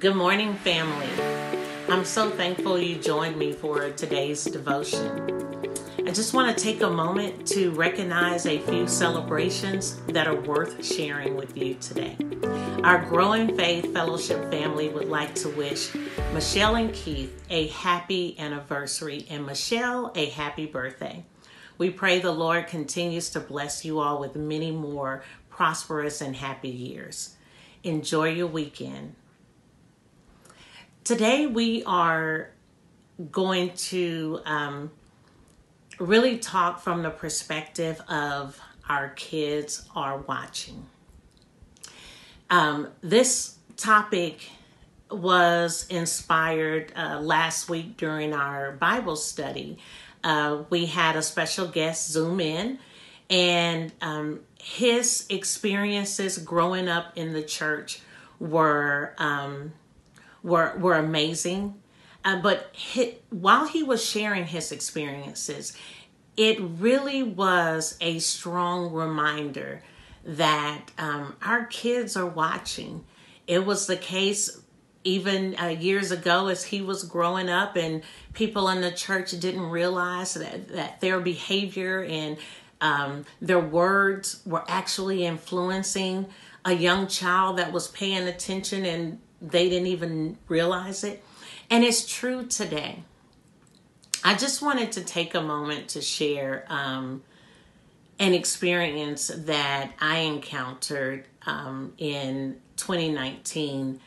Good morning, family. I'm so thankful you joined me for today's devotion. I just want to take a moment to recognize a few celebrations that are worth sharing with you today. Our Growing Faith Fellowship family would like to wish Michelle and Keith a happy anniversary and Michelle a happy birthday. We pray the Lord continues to bless you all with many more prosperous and happy years. Enjoy your weekend. Today, we are going to um, really talk from the perspective of our kids are watching. Um, this topic was inspired uh, last week during our Bible study. Uh, we had a special guest zoom in, and um, his experiences growing up in the church were um, were were amazing. Uh, but while he was sharing his experiences, it really was a strong reminder that um, our kids are watching. It was the case even uh, years ago as he was growing up, and people in the church didn't realize that, that their behavior and um, their words were actually influencing a young child that was paying attention and they didn't even realize it. And it's true today. I just wanted to take a moment to share um, an experience that I encountered um, in 2019.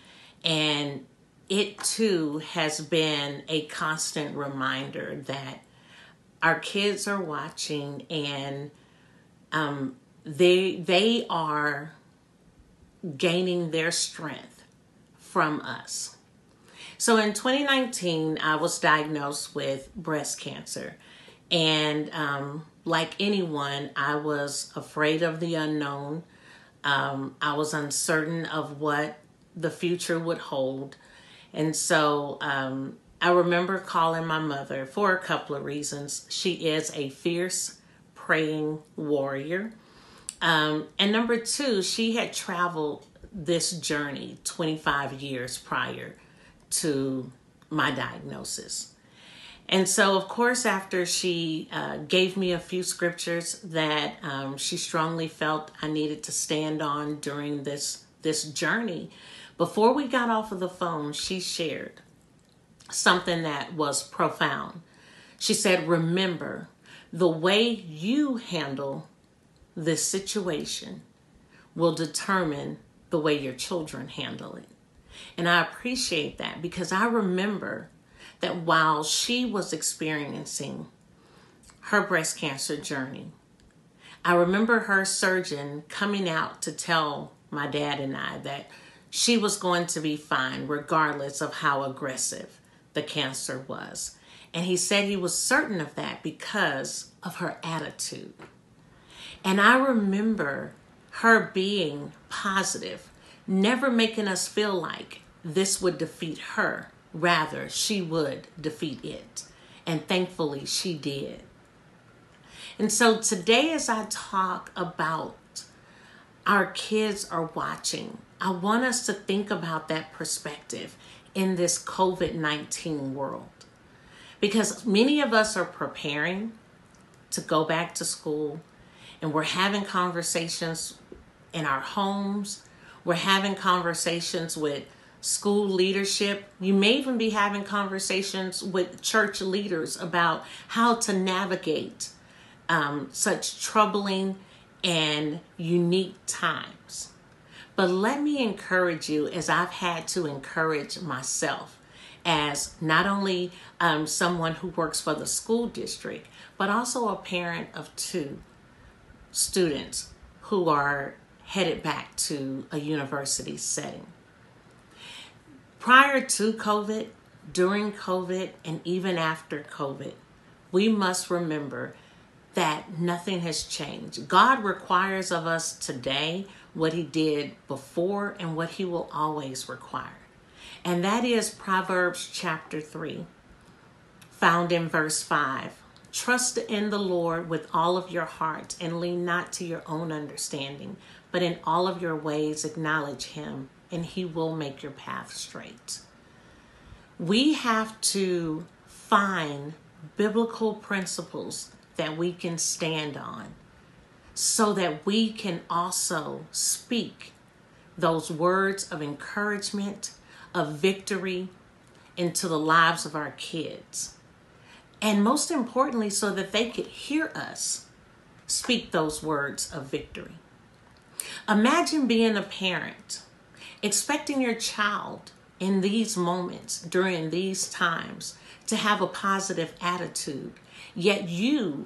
And it too has been a constant reminder that our kids are watching and um, they they are gaining their strength from us. So in 2019, I was diagnosed with breast cancer. And um, like anyone, I was afraid of the unknown. Um, I was uncertain of what the future would hold. And so um, I remember calling my mother for a couple of reasons. She is a fierce praying warrior. Um, and number two, she had traveled this journey 25 years prior to my diagnosis. And so, of course, after she uh, gave me a few scriptures that um, she strongly felt I needed to stand on during this this journey, before we got off of the phone, she shared something that was profound. She said, "Remember, the way you handle this situation will determine the way your children handle it. And I appreciate that because I remember that while she was experiencing her breast cancer journey, I remember her surgeon coming out to tell my dad and I that she was going to be fine regardless of how aggressive the cancer was. And he said he was certain of that because of her attitude. And I remember her being positive, never making us feel like this would defeat her. Rather, she would defeat it. And thankfully, she did. And so today, as I talk about our kids are watching, I want us to think about that perspective in this COVID 19 world. Because many of us are preparing to go back to school and we're having conversations in our homes. We're having conversations with school leadership. You may even be having conversations with church leaders about how to navigate um, such troubling and unique times. But let me encourage you, as I've had to encourage myself, as not only um, someone who works for the school district, but also a parent of two students who are headed back to a university setting. Prior to COVID, during COVID, and even after COVID, we must remember that nothing has changed. God requires of us today what He did before and what He will always require. And that is Proverbs chapter 3, found in verse 5. Trust in the Lord with all of your heart and lean not to your own understanding, but in all of your ways acknowledge him, and He will make your path straight. We have to find biblical principles that we can stand on so that we can also speak those words of encouragement, of victory into the lives of our kids. And most importantly, so that they could hear us speak those words of victory. Imagine being a parent, expecting your child in these moments, during these times, to have a positive attitude, yet you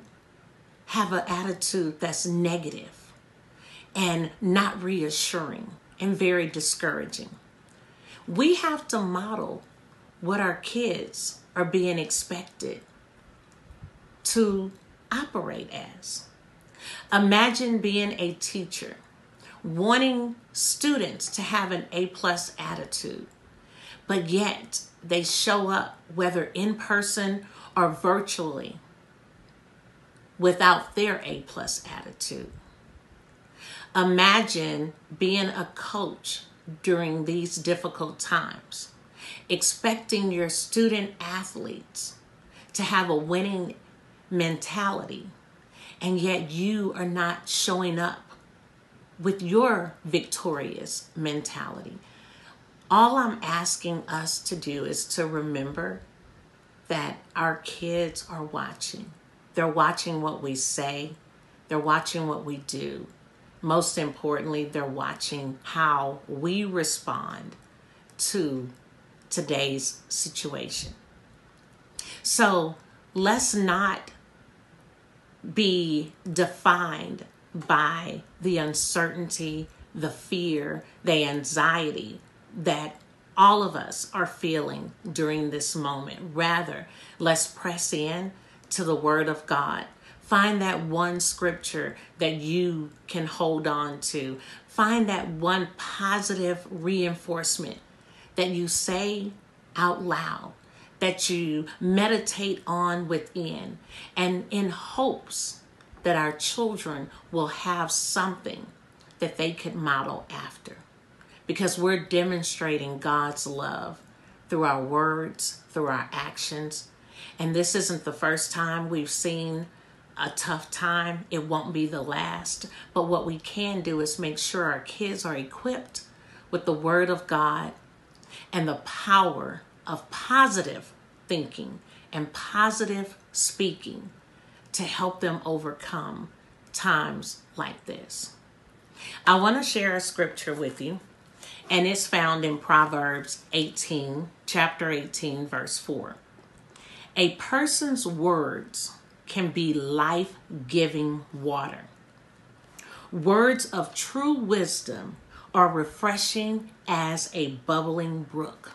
have an attitude that's negative and not reassuring and very discouraging. We have to model what our kids are being expected to operate as. Imagine being a teacher wanting students to have an A plus attitude, but yet they show up, whether in person or virtually, without their A plus attitude. Imagine being a coach during these difficult times, expecting your student athletes to have a winning mentality, and yet you are not showing up with your victorious mentality. All I'm asking us to do is to remember that our kids are watching. They're watching what we say, they're watching what we do. Most importantly, they're watching how we respond to today's situation. So let's not be defined by the uncertainty, the fear, the anxiety that all of us are feeling during this moment. Rather, let's press in to the Word of God. Find that one scripture that you can hold on to. Find that one positive reinforcement that you say out loud, that you meditate on within, and in hopes that our children will have something that they could model after. Because we're demonstrating God's love through our words, through our actions. And this isn't the first time we've seen a tough time. It won't be the last. But what we can do is make sure our kids are equipped with the Word of God and the power of positive thinking and positive speaking to help them overcome times like this. I want to share a scripture with you, and it's found in Proverbs 18, chapter 18, verse 4. A person's words can be life giving water. Words of true wisdom are refreshing as a bubbling brook.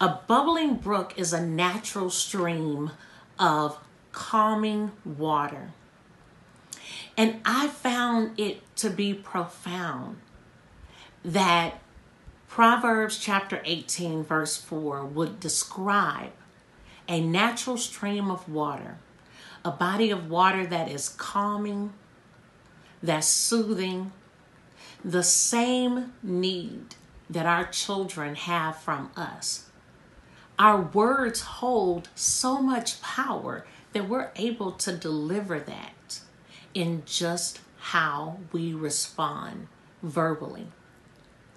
A bubbling brook is a natural stream of calming water. And I found it to be profound that Proverbs chapter 18, verse 4 would describe a natural stream of water, a body of water that is calming, that's soothing, the same need that our children have from us. Our words hold so much power that we're able to deliver that in just how we respond verbally.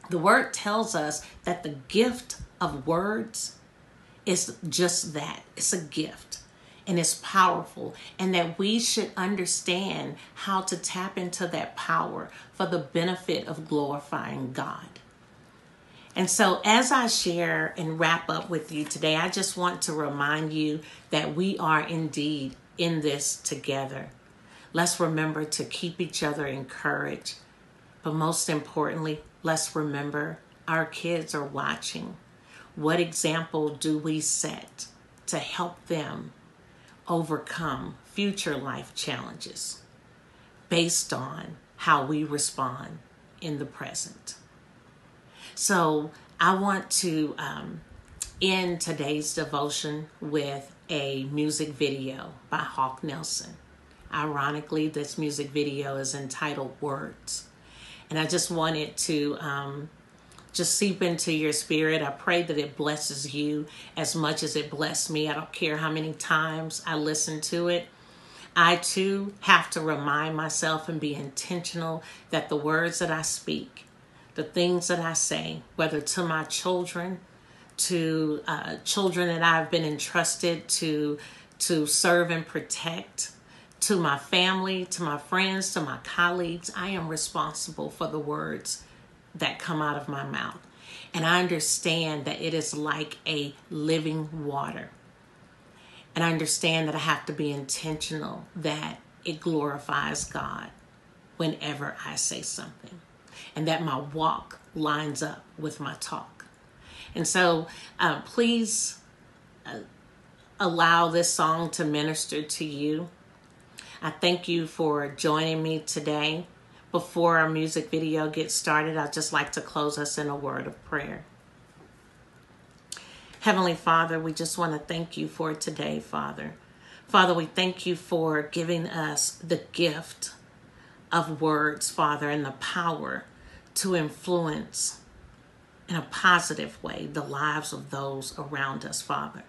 The word tells us that the gift of words is just that it's a gift and it's powerful, and that we should understand how to tap into that power for the benefit of glorifying God. And so, as I share and wrap up with you today, I just want to remind you that we are indeed in this together. Let's remember to keep each other encouraged. But most importantly, let's remember our kids are watching. What example do we set to help them overcome future life challenges based on how we respond in the present? So I want to um, end today's devotion with a music video by Hawk Nelson. Ironically, this music video is entitled Words. And I just wanted to um, just seep into your spirit. I pray that it blesses you as much as it blessed me. I don't care how many times I listen to it. I too have to remind myself and be intentional that the words that I speak, the things that I say, whether to my children, to uh, children that I've been entrusted to to serve and protect, to my family, to my friends, to my colleagues, I am responsible for the words that come out of my mouth. And I understand that it is like a living water. And I understand that I have to be intentional that it glorifies God whenever I say something and that my walk lines up with my talk. And so uh, please uh, allow this song to minister to you. I thank you for joining me today. Before our music video gets started, I'd just like to close us in a word of prayer. Heavenly Father, we just want to thank you for today, Father. Father, we thank you for giving us the gift of words, Father, and the power to influence in a positive way the lives of those around us, Father.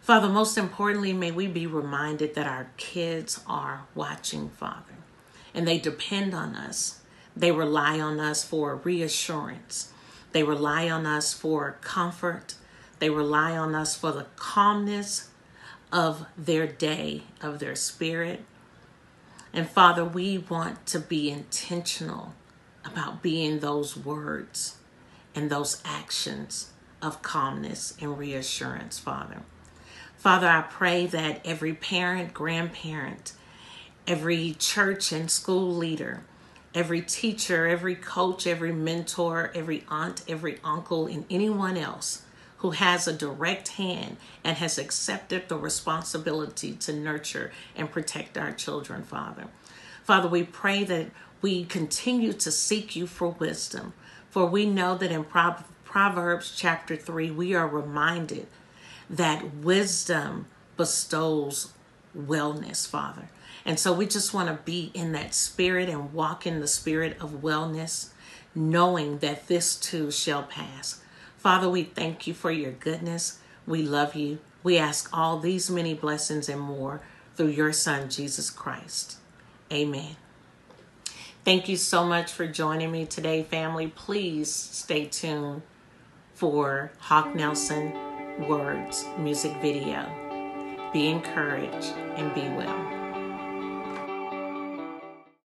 Father, most importantly, may we be reminded that our kids are watching, Father, and they depend on us. They rely on us for reassurance. They rely on us for comfort. They rely on us for the calmness of their day, of their spirit. And Father, we want to be intentional about being those words and those actions of calmness and reassurance, Father. Father, I pray that every parent, grandparent, every church and school leader, every teacher, every coach, every mentor, every aunt, every uncle, and anyone else who has a direct hand and has accepted the responsibility to nurture and protect our children, Father. Father, we pray that we continue to seek you for wisdom, for we know that in Proverbs chapter 3, we are reminded that wisdom bestows wellness, Father. And so we just want to be in that spirit and walk in the spirit of wellness, knowing that this too shall pass. Father, we thank you for your goodness. We love you. We ask all these many blessings and more through your Son, Jesus Christ. Amen. Thank you so much for joining me today, family. Please stay tuned for Hawk Nelson Words music video. Be encouraged and be well.